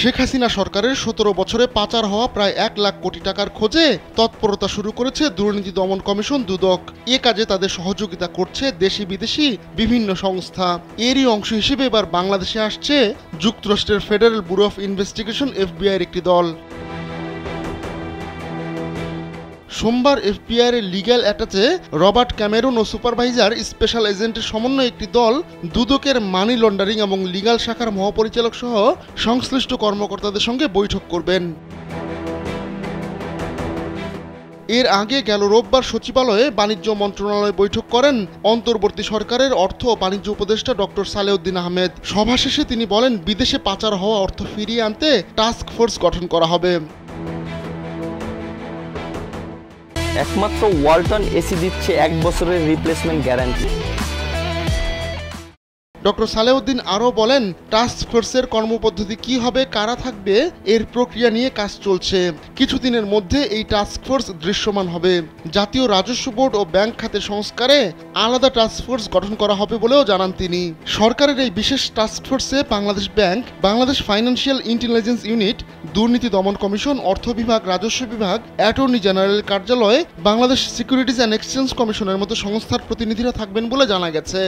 শেখ হাসিনা সরকারের সতেরো বছরে পাচার হওয়া প্রায় এক লাখ কোটি টাকার খোঁজে তৎপরতা শুরু করেছে দুর্নীতি দমন কমিশন দুদক। এ কাজে তাদের সহযোগিতা করছে দেশি বিদেশি বিভিন্ন সংস্থা। এরই অংশ হিসেবে এবার বাংলাদেশে আসছে যুক্তরাষ্ট্রের ফেডারেল ব্যুরো অফ ইনভেস্টিগেশন, এফবিআইয়ের একটি দল। সোমবার এফবিআই এর লিগ্যাল অ্যাটাচে রবার্ট ক্যামেরুন ও সুপারভাইজার স্পেশাল এজেন্টের সমন্বয়ে একটি দল দুদকের মানি লন্ডারিং এবং লিগ্যাল শাখার মহাপরিচালক সহ সংশ্লিষ্ট কর্মকর্তাদের সঙ্গে বৈঠক করবেন। এর আগে গেল রোববার সচিবালয়ে বাণিজ্য মন্ত্রণালয়ে বৈঠক করেন অন্তর্বর্তী সরকারের অর্থ ও বাণিজ্য উপদেষ্টা ডক্টর সালেউদ্দিন আহমেদ। সভা শেষে তিনি বলেন, বিদেশে পাচার হওয়া অর্থ ফিরিয়ে আনতে টাস্ক ফোর্স গঠন করা হবে। একমাত্র ওয়ালটন এসি দিচ্ছে এক বছরের রিপ্লেসমেন্ট গ্যারান্টি ডক্টর সালেউদ্দিন আরও বলেন টাস্ক ফোর্সের কর্মপদ্ধতি কি হবে, কারা থাকবে, এর প্রক্রিয়া নিয়ে কাজ চলছে। কিছুদিনের মধ্যে এই টাস্ক ফোর্স দৃশ্যমান হবে। জাতীয় রাজস্ব বোর্ড ও ব্যাংক খাতের সংস্কারে আলাদা টাস্ক ফোর্স গঠন করা হবে বলেও জানান তিনি। সরকারের এই বিশেষ task ফোর্সে Bangladesh bank, Bangladesh financial intelligence unit, দুর্নীতি দমন কমিশন, অর্থ বিভাগ, রাজস্ব বিভাগ, অ্যাটর্নি জেনারেল কার্যালয়, বাংলাদেশ সিকিউরিটিজ অ্যান্ড এক্সচেঞ্জ কমিশনের মতো সংস্থার প্রতিনিধিরা থাকবেন বলে জানা গেছে।